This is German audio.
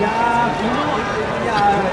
Ja, ja.